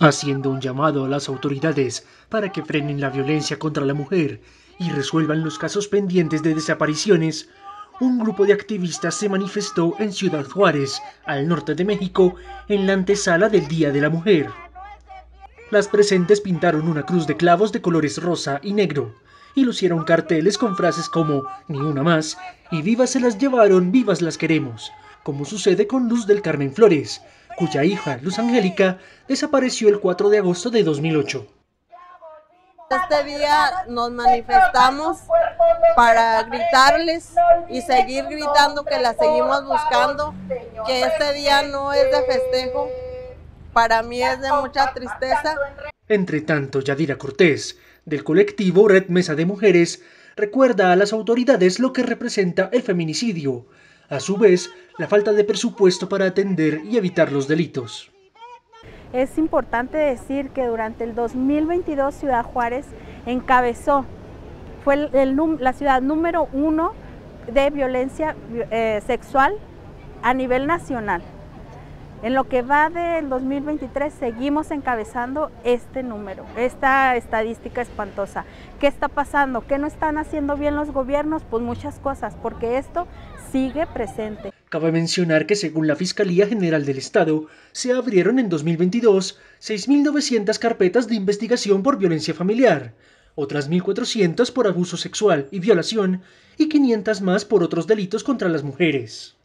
haciendo un llamado a las autoridades para que frenen la violencia contra la mujer y resuelvan los casos pendientes de desapariciones, un grupo de activistas se manifestó en Ciudad Juárez, al norte de México, en la antesala del Día de la Mujer. Las presentes pintaron una cruz de clavos de colores rosa y negro y lucieron carteles con frases como ni una más y vivas se las llevaron, vivas las queremos, como sucede con Luz del Carmen Flores, cuya hija, Luz Angélica, desapareció el 4 de agosto de 2008. Este día nos manifestamos para gritarles y seguir gritando que la seguimos buscando, que este día no es de festejo, para mí es de mucha tristeza. Entre tanto, Yadira Cortés, del colectivo Red Mesa de Mujeres, recuerda a las autoridades lo que representa el feminicidio, a su vez, la falta de presupuesto para atender y evitar los delitos. Es importante decir que durante el 2022 Ciudad Juárez encabezó, fue la ciudad número uno de violencia eh, sexual a nivel nacional. En lo que va del 2023 seguimos encabezando este número, esta estadística espantosa. ¿Qué está pasando? ¿Qué no están haciendo bien los gobiernos? Pues muchas cosas, porque esto sigue presente. Cabe mencionar que según la Fiscalía General del Estado, se abrieron en 2022 6.900 carpetas de investigación por violencia familiar, otras 1.400 por abuso sexual y violación y 500 más por otros delitos contra las mujeres.